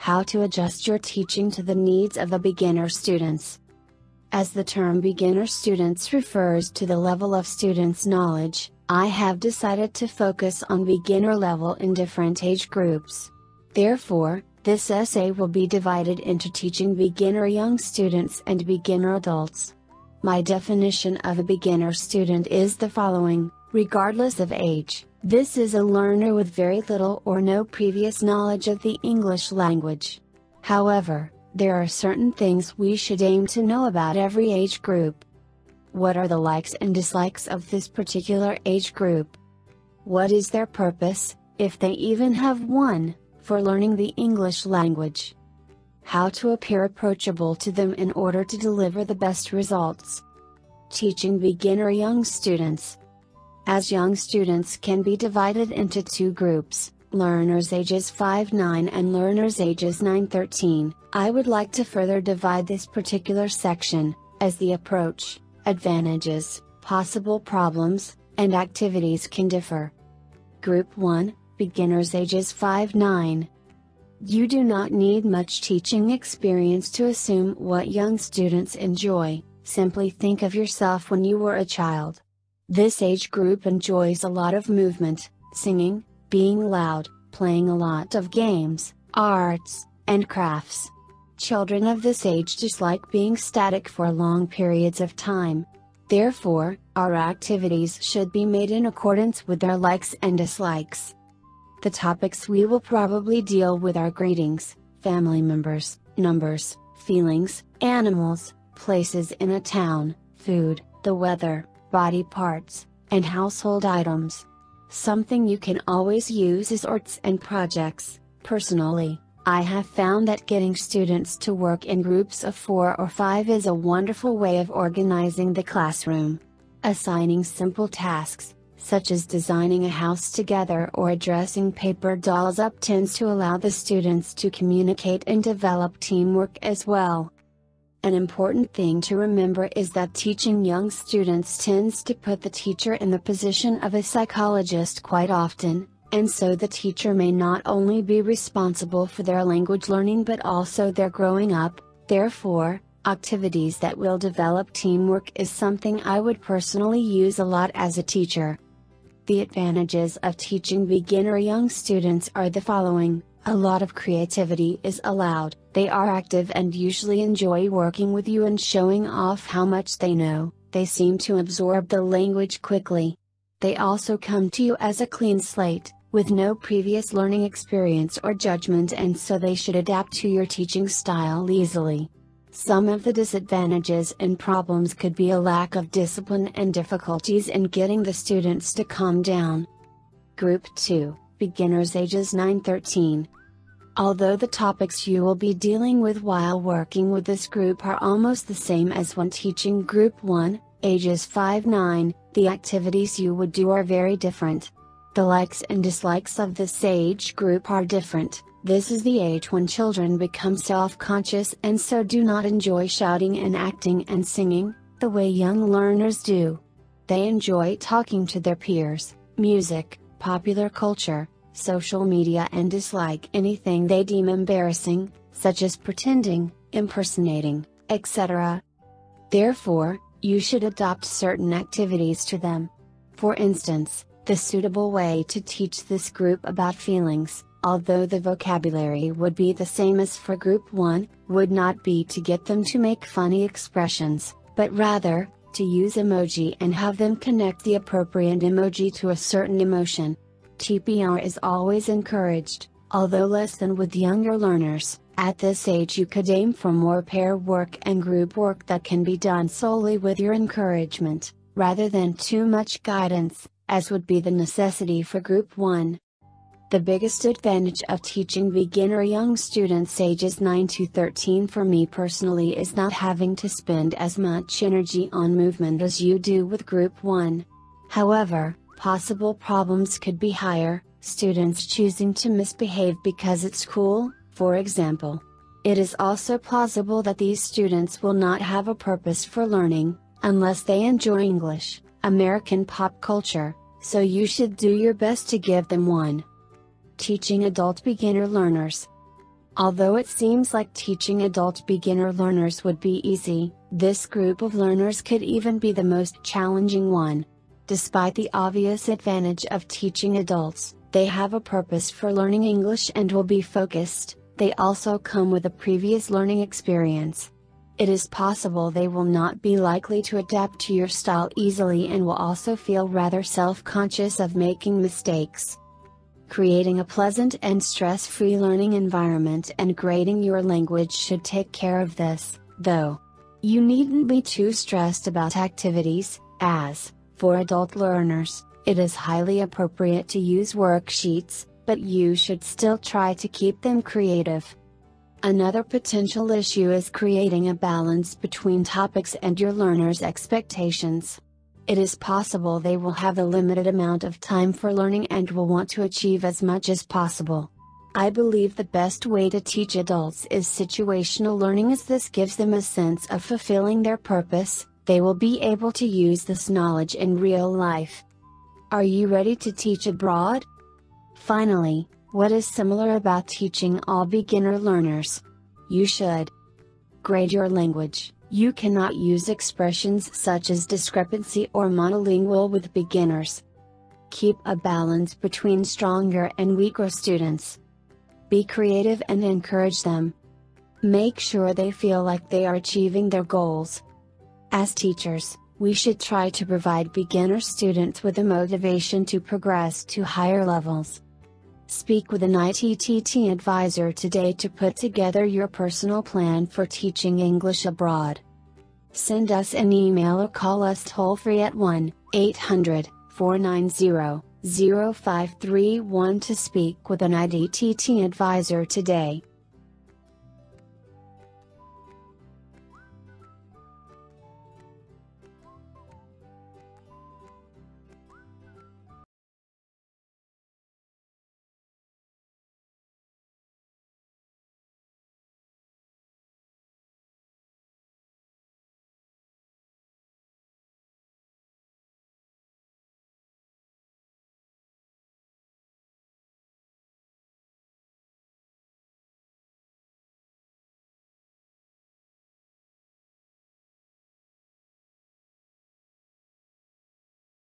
How to adjust your teaching to the needs of the beginner students. As the term beginner students refers to the level of students' knowledge, I have decided to focus on beginner level in different age groups. Therefore, this essay will be divided into teaching beginner young students and beginner adults. My definition of a beginner student is the following regardless of age, this is a learner with very little or no previous knowledge of the English language. However, there are certain things we should aim to know about every age group. What are the likes and dislikes of this particular age group? What is their purpose, if they even have one? for learning the English language. How to appear approachable to them in order to deliver the best results. Teaching beginner young students. As young students can be divided into two groups, learners ages 5-9 and learners ages 9-13, I would like to further divide this particular section, as the approach, advantages, possible problems, and activities can differ. Group 1 beginners ages 5 9. You do not need much teaching experience to assume what young students enjoy, simply think of yourself when you were a child. This age group enjoys a lot of movement, singing, being loud, playing a lot of games, arts, and crafts. Children of this age dislike being static for long periods of time. Therefore, our activities should be made in accordance with their likes and dislikes. The topics we will probably deal with are greetings, family members, numbers, feelings, animals, places in a town, food, the weather, body parts, and household items. Something you can always use is arts and projects. Personally, I have found that getting students to work in groups of four or five is a wonderful way of organizing the classroom. Assigning simple tasks, such as designing a house together or dressing paper dolls up tends to allow the students to communicate and develop teamwork as well. An important thing to remember is that teaching young students tends to put the teacher in the position of a psychologist quite often, and so the teacher may not only be responsible for their language learning but also their growing up, therefore, activities that will develop teamwork is something I would personally use a lot as a teacher. The advantages of teaching beginner young students are the following a lot of creativity is allowed, they are active and usually enjoy working with you and showing off how much they know, they seem to absorb the language quickly. They also come to you as a clean slate, with no previous learning experience or judgment, and so they should adapt to your teaching style easily. Some of the disadvantages and problems could be a lack of discipline and difficulties in getting the students to calm down. Group 2, Beginners ages 9-13. Although the topics you will be dealing with while working with this group are almost the same as when teaching Group 1, ages 5-9, the activities you would do are very different. The likes and dislikes of this age group are different. This is the age when children become self conscious and so do not enjoy shouting and acting and singing, the way young learners do. They enjoy talking to their peers, music, popular culture, social media, and dislike anything they deem embarrassing, such as pretending, impersonating, etc. Therefore, you should adopt certain activities to them. For instance, the suitable way to teach this group about feelings, although the vocabulary would be the same as for Group 1, would not be to get them to make funny expressions, but rather, to use emoji and have them connect the appropriate emoji to a certain emotion. TPR is always encouraged, although less than with younger learners. At this age, you could aim for more pair work and group work that can be done solely with your encouragement, rather than too much guidance, as would be the necessity for Group 1. The biggest advantage of teaching beginner young students ages 9 to 13 for me personally is not having to spend as much energy on movement as you do with Group 1. However, possible problems could be higher, students choosing to misbehave because it's cool, for example. It is also plausible that these students will not have a purpose for learning, unless they enjoy English, American pop culture, so you should do your best to give them one teaching adult beginner learners. Although it seems like teaching adult beginner learners would be easy, this group of learners could even be the most challenging one. Despite the obvious advantage of teaching adults, they have a purpose for learning English and will be focused, they also come with a previous learning experience. It is possible they will not be likely to adapt to your style easily and will also feel rather self conscious of making mistakes. Creating a pleasant and stress free learning environment and grading your language should take care of this, though. You needn't be too stressed about activities, as, for adult learners, it is highly appropriate to use worksheets, but you should still try to keep them creative. Another potential issue is creating a balance between topics and your learners' expectations. It is possible they will have a limited amount of time for learning and will want to achieve as much as possible. I believe the best way to teach adults is situational learning as this gives them a sense of fulfilling their purpose, they will be able to use this knowledge in real life. Are you ready to teach abroad? Finally, what is similar about teaching all beginner learners? You should grade your language. You cannot use expressions such as discrepancy or monolingual with beginners. Keep a balance between stronger and weaker students. Be creative and encourage them. Make sure they feel like they are achieving their goals. As teachers, we should try to provide beginner students with a motivation to progress to higher levels. Speak with an ITTT advisor today to put together your personal plan for teaching English abroad. Send us an email or call us toll free at 1 800 490 0531 to speak with an ITTT advisor today.